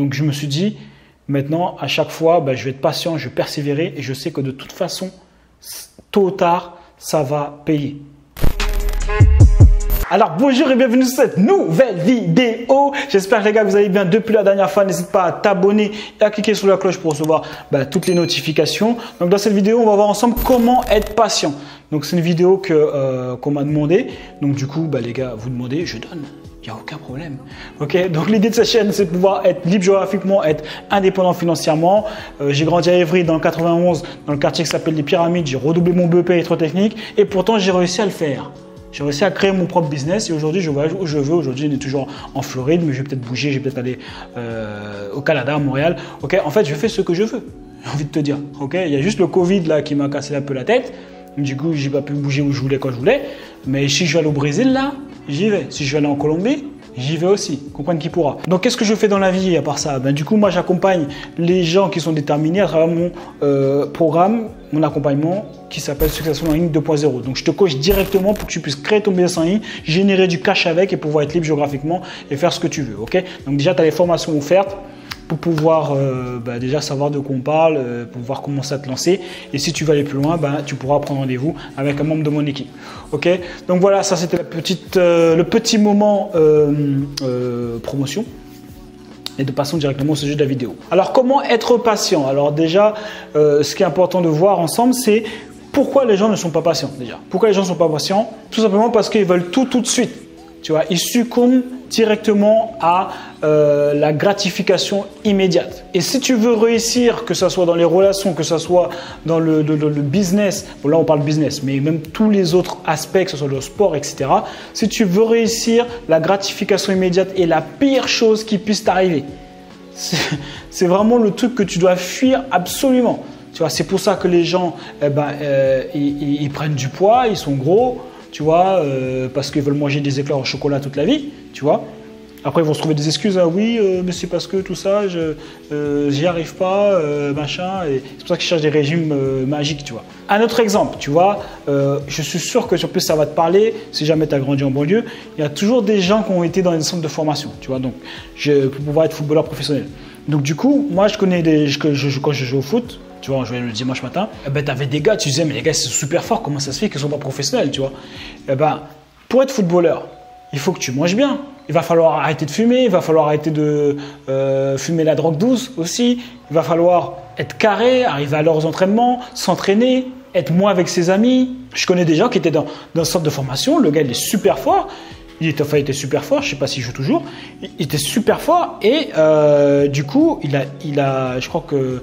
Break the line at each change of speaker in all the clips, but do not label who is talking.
Donc je me suis dit, maintenant, à chaque fois, bah, je vais être patient, je vais persévérer et je sais que de toute façon, tôt ou tard, ça va payer. Alors bonjour et bienvenue sur cette nouvelle vidéo. J'espère les gars vous allez bien depuis la dernière fois. N'hésite pas à t'abonner et à cliquer sur la cloche pour recevoir bah, toutes les notifications. Donc dans cette vidéo, on va voir ensemble comment être patient. Donc c'est une vidéo que euh, qu'on m'a demandé. Donc du coup, bah, les gars, vous demandez, je donne. Il n'y a aucun problème. Ok, donc l'idée de cette chaîne, c'est de pouvoir être libre géographiquement, être indépendant financièrement. Euh, j'ai grandi à Évry dans le 91, dans le quartier qui s'appelle les Pyramides. J'ai redoublé mon BEP électrotechnique et pourtant j'ai réussi à le faire. J'ai réussi à créer mon propre business et aujourd'hui, je voyage où je veux. Aujourd'hui, on est toujours en Floride, mais je vais peut-être bouger, je vais peut-être aller euh, au Canada, à Montréal. Ok, en fait, je fais ce que je veux. J'ai envie de te dire. Ok, il y a juste le Covid là qui m'a cassé un peu la tête. Du coup, j'ai pas pu bouger où je voulais quand je voulais. Mais si je vais aller au Brésil là, j'y vais. Si je vais aller en Colombie, j'y vais aussi. Comprendre qui pourra. Donc, qu'est-ce que je fais dans la vie à part ça? Ben, Du coup, moi, j'accompagne les gens qui sont déterminés à travers mon euh, programme, mon accompagnement qui s'appelle Succession en ligne 2.0. Donc, je te coach directement pour que tu puisses créer ton business en générer du cash avec et pouvoir être libre géographiquement et faire ce que tu veux. Donc, déjà, tu as les formations offertes pour pouvoir euh, bah, déjà savoir de quoi on parle, euh, pour pouvoir commencer à te lancer. Et si tu veux aller plus loin, bah, tu pourras prendre rendez-vous avec un membre de mon équipe. Ok? Donc voilà, ça c'était euh, le petit moment promotion. Et de passons directement au sujet de la vidéo. Alors comment être patient? Alors déjà, ce qui est important de voir ensemble, c'est pourquoi les gens ne sont pas patients déjà. Pourquoi les gens ne sont pas patients? Tout simplement parce qu'ils veulent tout tout de suite. Tu vois, ils succombent directement à euh, la gratification immédiate. Et si tu veux réussir, que ce soit dans les relations, que ce soit dans le, business, bon là on parle business, mais même tous les autres aspects, que ce soit le sport, etc., si tu veux réussir, la gratification immédiate est la pire chose qui puisse t'arriver. C'est vraiment le truc que tu dois fuir absolument. Tu vois, c'est pour ça que les gens, eh ben, euh, ils prennent du poids, ils sont gros tu vois, euh, parce qu'ils veulent manger des éclairs au chocolat toute la vie, tu vois. Après, ils vont se trouver des excuses. Ah oui, euh, mais c'est parce que tout ça, je euh, j'y arrive pas, machin. C'est pour ça qu'ils cherchent des régimes magiques, tu vois. Un autre exemple, tu vois, je suis sûr que sur plus ça va te parler. Si jamais tu as grandi en banlieue, il y a toujours des gens qui ont été dans des centres de formation, tu vois. Donc, pour pouvoir être footballeur professionnel. Donc, du coup, moi, je connais des. Je, je, quand je joue au foot, tu vois, on jouait le dimanche matin, eh ben, tu avais des gars, tu disais, mais les gars, c'est super fort, comment ça se fait qu'ils ne sont pas professionnels, tu vois? Eh ben, Pour être footballeur, il faut que tu manges bien. Il va falloir arrêter de fumer, il va falloir arrêter de euh, fumer la drogue douce aussi. Il va falloir être carré, arriver à leurs entraînements, s'entraîner, être moins avec ses amis. Je connais des gens qui étaient dans, un centre de formation, le gars il est super fort, il était, enfin, il était super fort, je sais pas s'il joue toujours, il était super fort et euh, du coup il a, il a, je crois que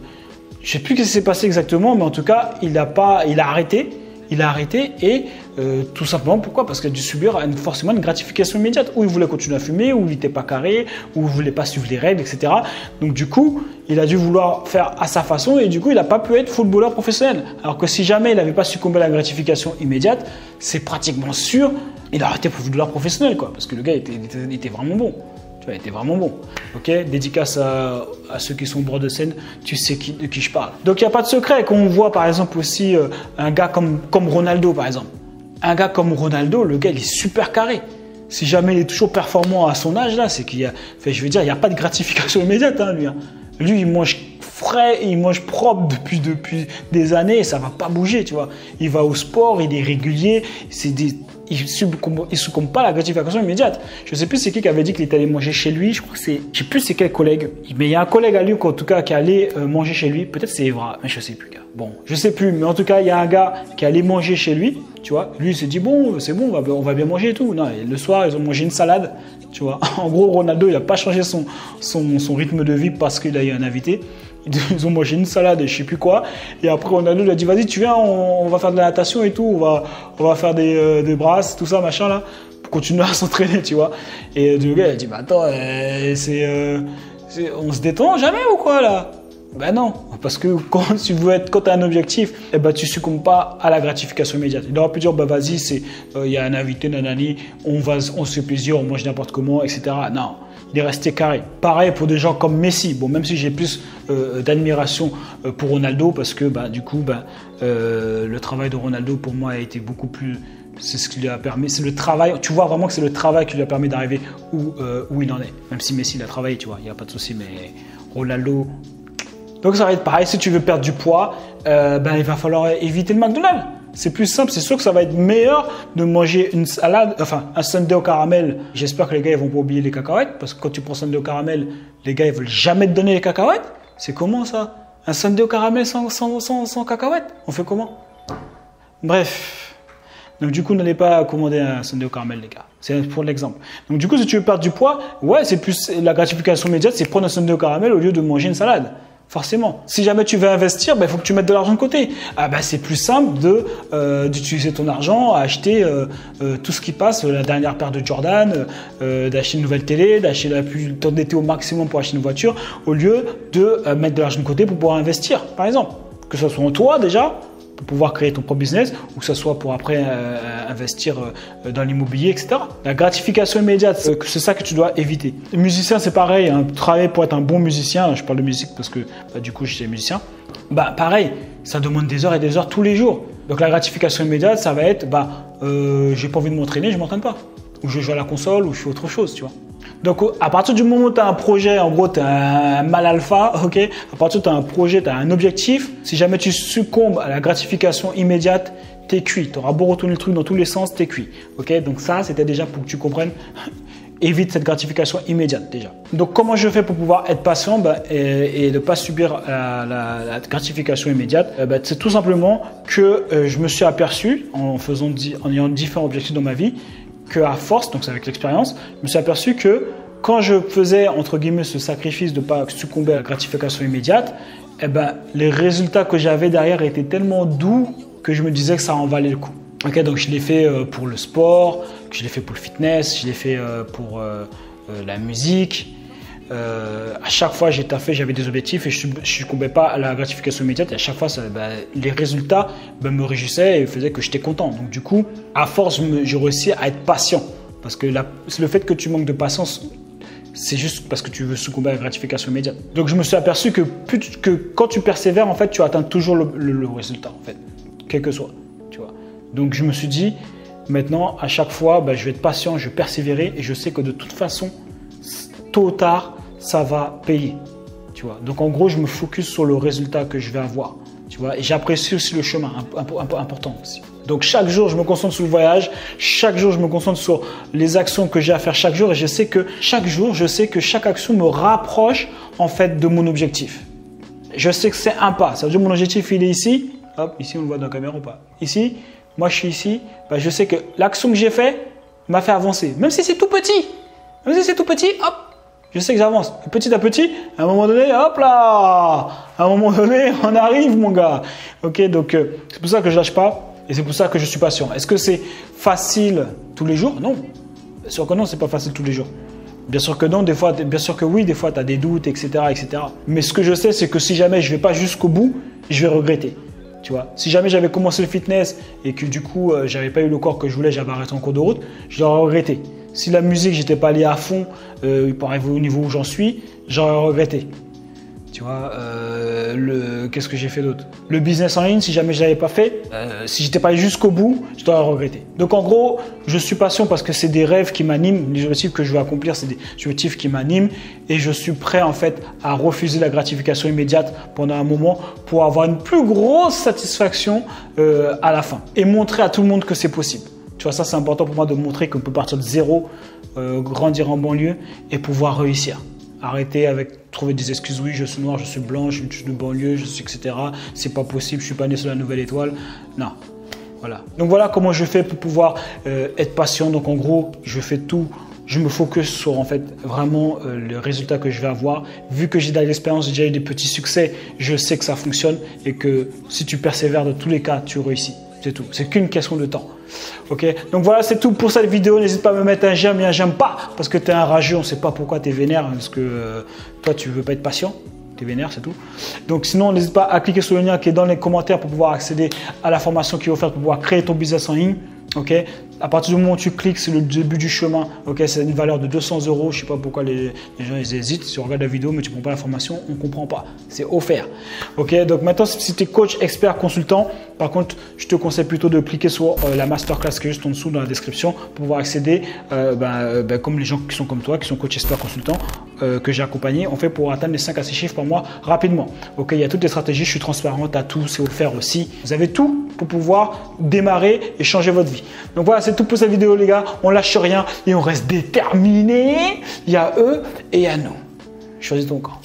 je sais plus ce qui s'est passé exactement, mais en tout cas, il a pas, il a arrêté. Il a arrêté et euh, tout simplement pourquoi? Parce qu'il a dû subir forcément une gratification immédiate. Ou il voulait continuer à fumer, ou il n'était pas carré, ou il voulait pas suivre les règles, etc. Donc du coup, il a dû vouloir faire à sa façon et du coup, il n'a pas pu être footballeur professionnel. Alors que si jamais il n'avait pas succombé à la gratification immédiate, c'est pratiquement sûr, il aurait été footballeur professionnel, quoi. Parce que le gars était, était vraiment bon. Tu vois, il était vraiment bon. Ok Dédicace à, ceux qui sont au bord de scène, tu sais de qui je parle. Donc il n'y a pas de secret. Quand on voit par exemple aussi euh, un gars comme, comme Ronaldo, par exemple. Un gars comme Ronaldo, le gars, il est super carré. Si jamais il est toujours performant à son âge, là, c'est qu'il y a. je veux dire, il n'y a pas de gratification immédiate, hein, lui. Hein. Lui, il mange frais, il mange propre depuis, depuis des années et ça va pas bouger, tu vois. Il va au sport, il est régulier, c'est des il ne succombe pas à la gratification immédiate. Je ne sais plus c'est qui qui avait dit qu'il était allé manger chez lui. Je crois c'est, je sais plus c'est quel collègue. Mais il y a un collègue à lui, en tout cas, qui allait euh, manger chez lui. Peut-être c'est Evra, mais je sais plus. Bon, je sais plus. Mais en tout cas, il y a un gars qui allait manger chez lui. Tu vois, lui il s'est dit bon, c'est bon, on va, bien manger et tout. Non, le soir ils ont mangé une salade. Tu vois, en gros Ronaldo il a pas changé son, son, son rythme de vie parce qu'il a eu un invité. Ils ont mangé une salade et je sais plus quoi. Et après, on a lui a dit, vas-y, tu viens, on, va faire de la natation et tout. On va, on va faire des, euh, des brasses, tout ça, machin, là. Pour continuer à s'entraîner, tu vois. Et le gars, il a dit, bah attends, euh, euh, c'est, on se détend jamais ou quoi, là? Ben non, parce que quand tu veux être, quand as un objectif, eh ben tu succombes pas à la gratification immédiate. Il aurait pu dire, bah vas-y, c'est, il y a un invité, nanani, on va, on se fait plaisir, on mange n'importe comment, etc. Non, il est resté carré. Pareil pour des gens comme Messi. Bon, même si j'ai plus euh, d'admiration euh, pour Ronaldo, parce que bah, du coup, bah, euh, le travail de Ronaldo pour moi a été beaucoup plus C'est ce qui lui a permis, c'est le travail. Tu vois vraiment que c'est le travail qui lui a permis d'arriver où, euh, où il en est. Même si Messi il a travaillé, tu vois, il n'y a pas de souci, mais Ronaldo. Donc ça va être pareil. Si tu veux perdre du poids, euh, ben, il va falloir éviter le McDonald's. C'est plus simple, c'est sûr que ça va être meilleur de manger une salade, enfin un sundae au caramel. J'espère que les gars ils vont pas oublier les cacahuètes parce que quand tu prends un sundae au caramel, les gars ils veulent jamais te donner les cacahuètes. C'est comment ça? Un sundae au caramel sans, sans, sans, cacahuètes? On fait comment? Bref. Donc du coup, n'allez pas commander un sundae au caramel, les gars. C'est pour l'exemple. Donc du coup, si tu veux perdre du poids, ouais, c'est plus la gratification immédiate, c'est prendre un sundae au caramel au lieu de manger une salade. Forcément. Si jamais tu veux investir, il ben, faut que tu mettes de l'argent de côté. Ah, ben, c'est plus simple euh, d'utiliser ton argent à acheter euh, euh, tout ce qui passe, la dernière paire de Jordan, d'acheter une nouvelle télé, d'acheter la plus d'été au maximum pour acheter une voiture, au lieu de mettre de l'argent de côté pour pouvoir investir, par exemple. Que ce soit en toi déjà, pour pouvoir créer ton propre business ou que ce soit pour après euh, investir euh, dans l'immobilier, etc. La gratification immédiate, euh, c'est ça que tu dois éviter. Les musiciens, c'est pareil. Hein, travailler pour être un bon musicien, je parle de musique parce que bah, du coup, je suis musicien. Bah, pareil, ça demande des heures et des heures tous les jours. Donc la gratification immédiate, ça va être, bah, j'ai pas envie de m'entraîner, je m'entraîne pas. Ou je joue à la console, ou je fais autre chose, tu vois. Donc, à partir du moment où tu as un projet, en gros, tu as un mal alpha, ok À partir où tu as un projet, tu as un objectif, si jamais tu succombes à la gratification immédiate, tu es cuit. Tu auras beau retourner le truc dans tous les sens, tu es cuit. Ok Donc, ça, c'était déjà pour que tu comprennes. Évite cette gratification immédiate déjà. Donc comment je fais pour pouvoir être patient ben, et, ne pas subir la, gratification immédiate? Eh ben, C'est tout simplement que euh, je me suis aperçu en, faisant, en ayant différents objectifs dans ma vie que à force, donc c'est avec l'expérience, je me suis aperçu que quand je faisais entre guillemets ce sacrifice de ne pas succomber à la gratification immédiate, eh ben, les résultats que j'avais derrière étaient tellement doux que je me disais que ça en valait le coup. Ok, donc je l'ai fait euh, pour le sport, je l'ai fait pour le fitness, je l'ai fait euh, pour euh, la musique, euh, à chaque fois j'ai taffé, j'avais des objectifs et je ne succombais pas à la gratification immédiate. Et à chaque fois, bah, les résultats bah, me réjouissaient et faisaient que j'étais content. Donc du coup, à force, j'ai réussi à être patient. Parce que le fait que tu manques de patience, c'est juste parce que tu veux succomber à la gratification immédiate. Donc je me suis aperçu que, que quand tu persévères, en fait, tu atteins toujours le, résultat, en fait, quel que soit. Tu vois. Donc je me suis dit, maintenant, à chaque fois, bah, je vais être patient, je vais persévérer et je sais que de toute façon, tôt ou tard, ça va payer. Tu vois. Donc en gros, je me focus sur le résultat que je vais avoir. Tu vois. Et j'apprécie aussi le chemin, un, peu important aussi. Donc chaque jour, je me concentre sur le voyage. Chaque jour, je me concentre sur les actions que j'ai à faire chaque jour. Et je sais que chaque jour, je sais que chaque action me rapproche en fait de mon objectif. Je sais que c'est un pas. Ça veut dire mon objectif, il est ici. Hop, ici, on le voit dans la caméra ou pas. Ici, moi, je suis ici. Ben, je sais que l'action que j'ai faite m'a fait avancer. Même si c'est tout petit. Même si c'est tout petit, hop, je sais que j'avance. Petit à petit, à un moment donné, hop là À un moment donné, on arrive, mon gars. Ok, donc euh, c'est pour ça que je lâche pas et c'est pour ça que je suis patient. Est-ce que c'est facile tous les jours? Non. Bien sûr que non, c'est pas facile tous les jours. Bien sûr que non, des fois, bien sûr que oui, des fois, tu as des doutes, etc., etc. Mais ce que je sais, c'est que si jamais je vais pas jusqu'au bout, je vais regretter. Tu vois, si jamais j'avais commencé le fitness et que du coup, euh, j'avais pas eu le corps que je voulais, j'avais arrêté en cours de route, je l'aurais regretté. Si la musique, j'étais pas allé à fond euh, au niveau où j'en suis, j'aurais regretté. Tu vois, euh, qu'est-ce que j'ai fait d'autre? Le business en ligne, si jamais je l'avais pas fait, euh, si j'étais pas allé jusqu'au bout, je t'aurais regretté. Donc en gros, je suis patient parce que c'est des rêves qui m'animent, les objectifs que je veux accomplir, c'est des objectifs qui m'animent et je suis prêt en fait à refuser la gratification immédiate pendant un moment pour avoir une plus grosse satisfaction euh, à la fin et montrer à tout le monde que c'est possible. Tu vois, ça c'est important pour moi de montrer qu'on peut partir de zéro, euh, grandir en banlieue et pouvoir réussir. Arrêter avec trouver des excuses. Oui, je suis noir, je suis blanc, je suis de banlieue, je suis etc. C'est pas possible, je suis pas né sur la nouvelle étoile. Non. Voilà. Donc voilà comment je fais pour pouvoir euh, être patient. Donc en gros, je fais tout je me focus sur en fait vraiment euh, le résultat que je vais avoir. Vu que j'ai de l'expérience, j'ai déjà eu des petits succès, je sais que ça fonctionne et que si tu persévères dans tous les cas, tu réussis. C'est tout. C'est qu'une question de temps. Ok? Donc voilà, c'est tout pour cette vidéo. N'hésite pas à me mettre un j'aime et un j'aime pas parce que tu es un rageux. On ne sait pas pourquoi tu es vénère parce que euh, toi, tu veux pas être patient. Tu es vénère, c'est tout. Donc sinon, n'hésite pas à cliquer sur le lien qui est dans les commentaires pour pouvoir accéder à la formation qui est offerte pour pouvoir créer ton business en ligne. Ok, à partir du moment où tu cliques, c'est le début du chemin. C'est une valeur de 200 euros. Je sais pas pourquoi les, gens hésitent. Si tu regardes la vidéo, mais tu prends pas l'information, on comprend pas. C'est offert. Ok, donc maintenant si tu es coach, expert, consultant, par contre, je te conseille plutôt de cliquer sur euh, la masterclass qui est juste en dessous dans la description pour pouvoir accéder, euh, ben, euh, ben, comme les gens qui sont comme toi, qui sont coach, expert, consultant, que j'ai accompagné, on fait pour atteindre les 5 à 6 chiffres par mois rapidement. Ok, il y a toutes les stratégies, je suis transparent, à tout, c'est offert aussi. Vous avez tout pour pouvoir démarrer et changer votre vie. Donc voilà, c'est tout pour cette vidéo les gars. On lâche rien et on reste déterminé. Il y a eux et il y a nous. Choisis ton camp.